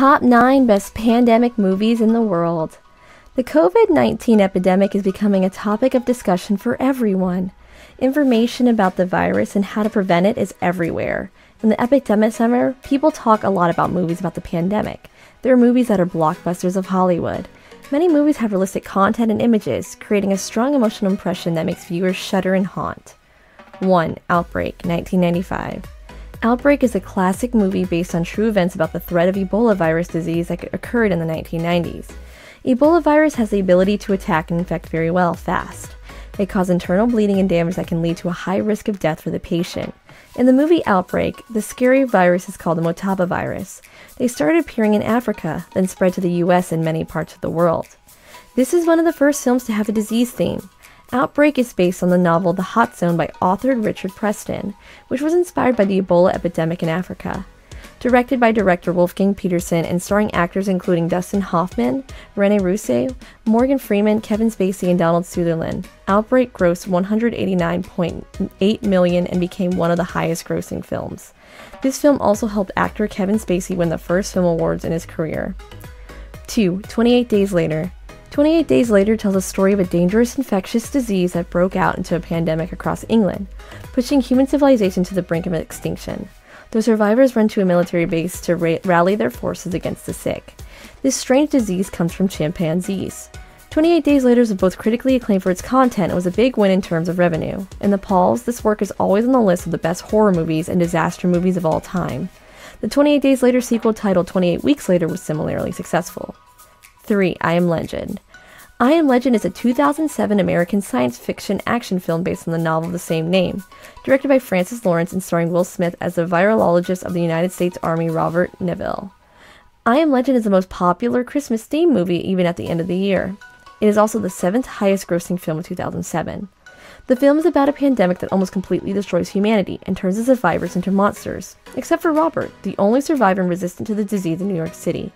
Top 9 Best Pandemic Movies in the World. The COVID 19 epidemic is becoming a topic of discussion for everyone. Information about the virus and how to prevent it is everywhere. In the epidemic summer, people talk a lot about movies about the pandemic. There are movies that are blockbusters of Hollywood. Many movies have realistic content and images, creating a strong emotional impression that makes viewers shudder and haunt. 1. Outbreak, 1995. Outbreak is a classic movie based on true events about the threat of Ebola virus disease that occurred in the 1990s. Ebola virus has the ability to attack and infect very well, fast. They cause internal bleeding and damage that can lead to a high risk of death for the patient. In the movie Outbreak, the scary virus is called the Motaba virus. They started appearing in Africa, then spread to the US and many parts of the world. This is one of the first films to have a disease theme. Outbreak is based on the novel The Hot Zone by author Richard Preston, which was inspired by the Ebola epidemic in Africa. Directed by director Wolfgang Petersen and starring actors including Dustin Hoffman, Rene Russo, Morgan Freeman, Kevin Spacey, and Donald Sutherland, Outbreak grossed 189.8 million and became one of the highest grossing films. This film also helped actor Kevin Spacey win the first film awards in his career. 2. 28 Days Later 28 Days Later tells a story of a dangerous infectious disease that broke out into a pandemic across England, pushing human civilization to the brink of extinction. The survivors run to a military base to ra- rally their forces against the sick. This strange disease comes from chimpanzees. 28 Days Later is both critically acclaimed for its content and was a big win in terms of revenue. In the polls, this work is always on the list of the best horror movies and disaster movies of all time. The 28 Days Later sequel titled 28 Weeks Later was similarly successful. 3. I Am Legend. I Am Legend is a 2007 American science fiction action film based on the novel of the same name, directed by Francis Lawrence and starring Will Smith as the virologist of the United States Army Robert Neville. I Am Legend is the most popular Christmas themed movie even at the end of the year. It is also the seventh highest grossing film of 2007. The film is about a pandemic that almost completely destroys humanity and turns the survivors into monsters, except for Robert, the only survivor resistant to the disease in New York City.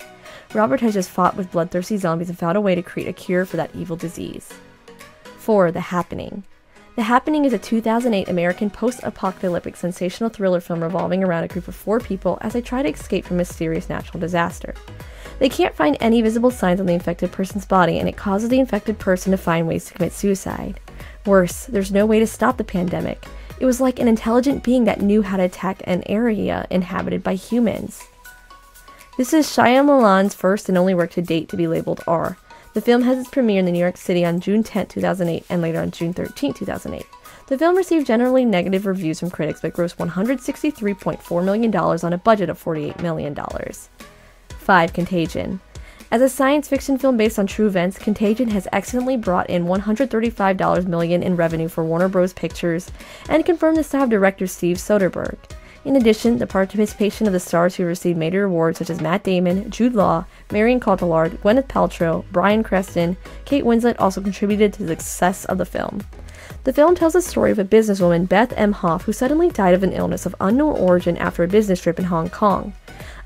Robert has just fought with bloodthirsty zombies and found a way to create a cure for that evil disease. 4. The Happening. The Happening is a 2008 American post apocalyptic sensational thriller film revolving around a group of four people as they try to escape from a mysterious natural disaster. They can't find any visible signs on the infected person's body, and it causes the infected person to find ways to commit suicide. Worse, there's no way to stop the pandemic. It was like an intelligent being that knew how to attack an area inhabited by humans. This is Shyamalan's first and only work to date to be labeled R. The film has its premiere in the New York City on June 10, 2008, and later on June 13, 2008. The film received generally negative reviews from critics but grossed $163.4 million on a budget of $48 million. 5. Contagion. As a science fiction film based on true events, Contagion has excellently brought in $135 million in revenue for Warner Bros. Pictures and confirmed the of director Steve Soderbergh. In addition, the participation of the stars who received major awards such as Matt Damon, Jude Law, Marion Cotillard, Gwyneth Paltrow, Bryan Cranston, Kate Winslet also contributed to the success of the film. The film tells the story of a businesswoman, Beth Emhoff, who suddenly died of an illness of unknown origin after a business trip in Hong Kong.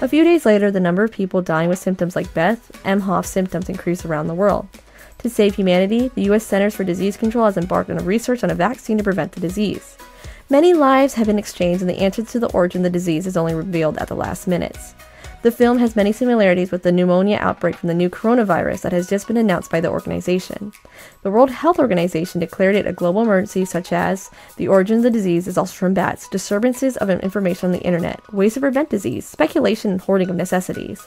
A few days later, the number of people dying with symptoms like Beth Emhoff's symptoms increased around the world. To save humanity, the U.S. Centers for Disease Control has embarked on a research on a vaccine to prevent the disease. Many lives have been exchanged, and the answer to the origin of the disease is only revealed at the last minutes. The film has many similarities with the pneumonia outbreak from the new coronavirus that has just been announced by the organization. The World Health Organization declared it a global emergency, such as the origin of the disease is also from bats, disturbances of information on the internet, ways to prevent disease, speculation, and hoarding of necessities.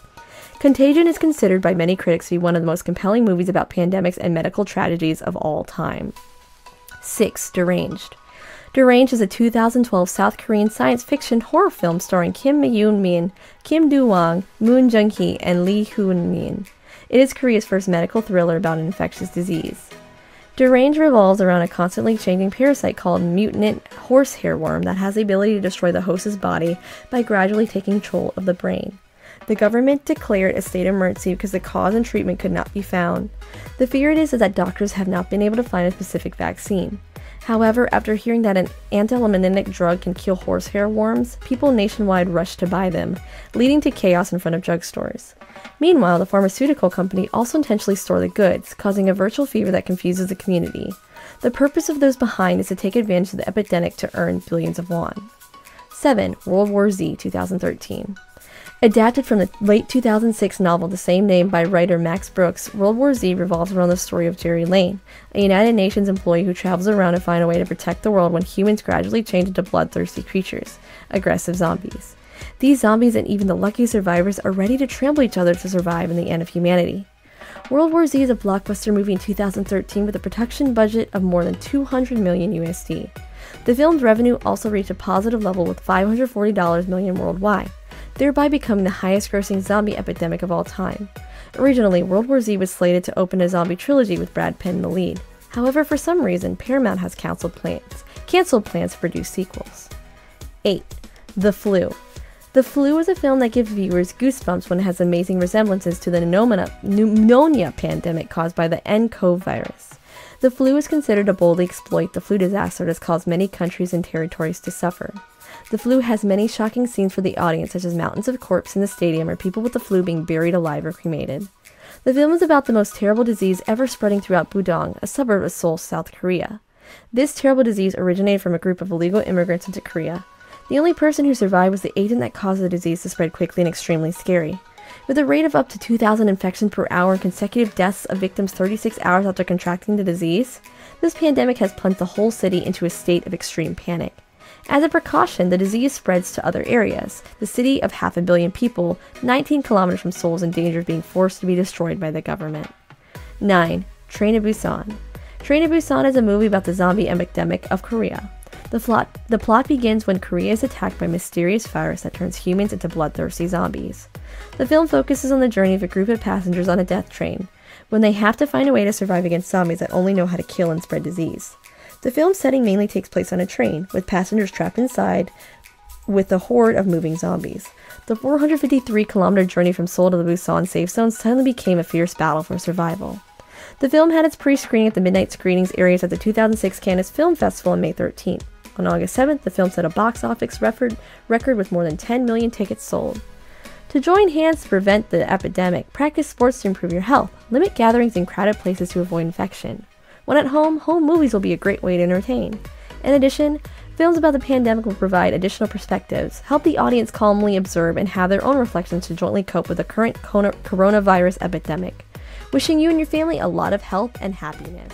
Contagion is considered by many critics to be one of the most compelling movies about pandemics and medical tragedies of all time. 6. Deranged. Deranged is a 2012 South Korean science fiction horror film starring Kim Myung Min, Kim Do Won, Moon Jung Hee, and Lee Hoon Min. It is Korea's first medical thriller about an infectious disease. Deranged revolves around a constantly changing parasite called mutant horsehair worm that has the ability to destroy the host's body by gradually taking control of the brain. The government declared a state of emergency because the cause and treatment could not be found. The fear it is, is that doctors have not been able to find a specific vaccine. However, after hearing that an antihelminthic drug can kill horsehair worms, people nationwide rushed to buy them, leading to chaos in front of drugstores. Meanwhile, the pharmaceutical company also intentionally store the goods, causing a virtual fever that confuses the community. The purpose of those behind is to take advantage of the epidemic to earn billions of won. 7. World War Z 2013. Adapted from the late 2006 novel the same name by writer Max Brooks, World War Z revolves around the story of Gerry Lane, a United Nations employee who travels around to find a way to protect the world when humans gradually change into bloodthirsty creatures, aggressive zombies. These zombies and even the lucky survivors are ready to trample each other to survive in the end of humanity. World War Z is a blockbuster movie in 2013 with a production budget of more than 200 million USD. The film's revenue also reached a positive level with $540 million worldwide, thereby becoming the highest grossing zombie epidemic of all time. Originally, World War Z was slated to open a zombie trilogy with Brad Pitt in the lead. However, for some reason, Paramount has canceled plans, canceled plans to produce sequels. 8. The Flu the Flu is a film that gives viewers goosebumps when it has amazing resemblances to the pneumonia pandemic caused by the nCoV virus. The flu is considered to boldly exploit the flu disaster that has caused many countries and territories to suffer. The flu has many shocking scenes for the audience, such as mountains of corpses in the stadium or people with the flu being buried alive or cremated. The film is about the most terrible disease ever spreading throughout Bundang, a suburb of Seoul, South Korea. This terrible disease originated from a group of illegal immigrants into Korea. The only person who survived was the agent that caused the disease to spread quickly and extremely scary. With a rate of up to 2,000 infections per hour and consecutive deaths of victims 36 hours after contracting the disease, this pandemic has plunged the whole city into a state of extreme panic. As a precaution, the disease spreads to other areas. The city of half a billion people, 19 kilometers from Seoul, is in danger of being forced to be destroyed by the government. 9. Train to Busan. Train to Busan is a movie about the zombie epidemic of Korea. The plot, the plot begins when Korea is attacked by a mysterious virus that turns humans into bloodthirsty zombies. The film focuses on the journey of a group of passengers on a death train, when they have to find a way to survive against zombies that only know how to kill and spread disease. The film's setting mainly takes place on a train, with passengers trapped inside with a horde of moving zombies. The 453 kilometer journey from Seoul to the Busan safe zone suddenly became a fierce battle for survival. The film had its pre screening at the midnight screenings areas at the 2006 Cannes Film Festival on May 13th. On August 7th, the film set a box office record, record with more than 10 million tickets sold. To join hands to prevent the epidemic, practice sports to improve your health, limit gatherings in crowded places to avoid infection. When at home, home movies will be a great way to entertain. In addition, films about the pandemic will provide additional perspectives, help the audience calmly observe and have their own reflections to jointly cope with the current coronavirus epidemic. Wishing you and your family a lot of health and happiness.